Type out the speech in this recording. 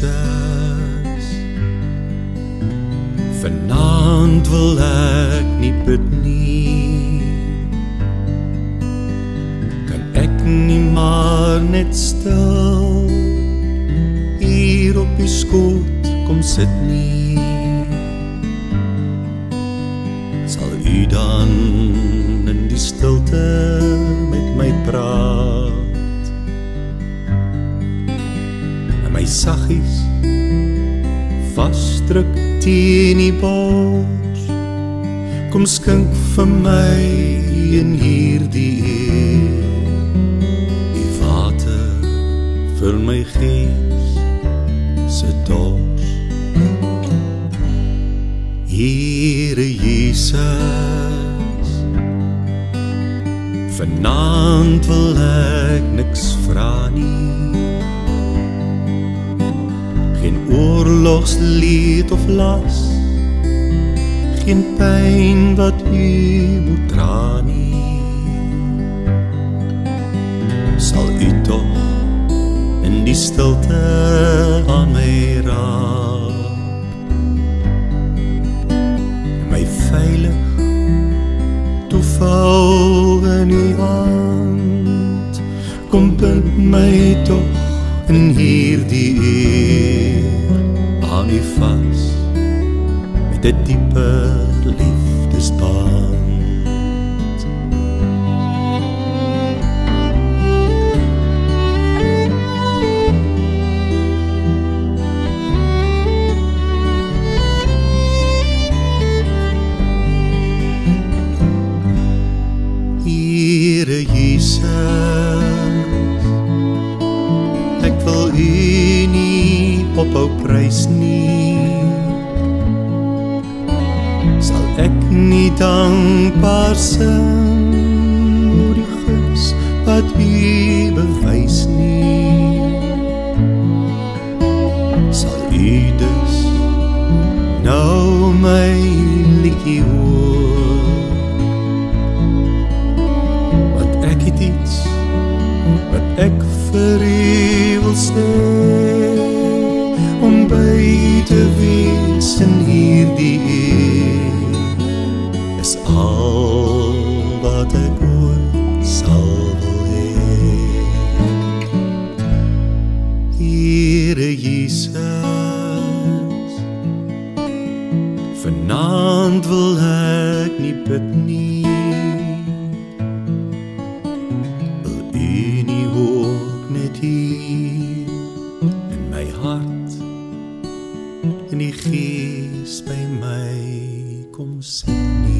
Jesus. Vanaand wil ek nie bid nie. Kan ek nie maar net stil Hier op die skoot kom sit nie? Sal u dan in die stilte met my praat my saggies vasdruk teen die bos. Kom skink vir my in hierdie eer Die water vir my gees se dors. Here Jesus Vanaand wil ek niks vra nie Geen oorlogslied of las. Geen pyn wat u moet dra nie. Sal u tog in die stilte aan my raak. My veilig toevou in u hand. Kom bind my tog in hierdie eer aan u vas met 'n diepe liefdesband Here Jesus Ek wil u nie ophou prys nie. Sal ek nie dankbaar sing oor die guns wat u bewys nie? Sal u dus nou my liedjie hoor? Want ek het iets wat ek vir u wil sê by te wees in hierdie eer is al wat ek ooit sal wil hê. Here Jesus Vanaand wil ek nie bid nie in die gees by my kom sit nie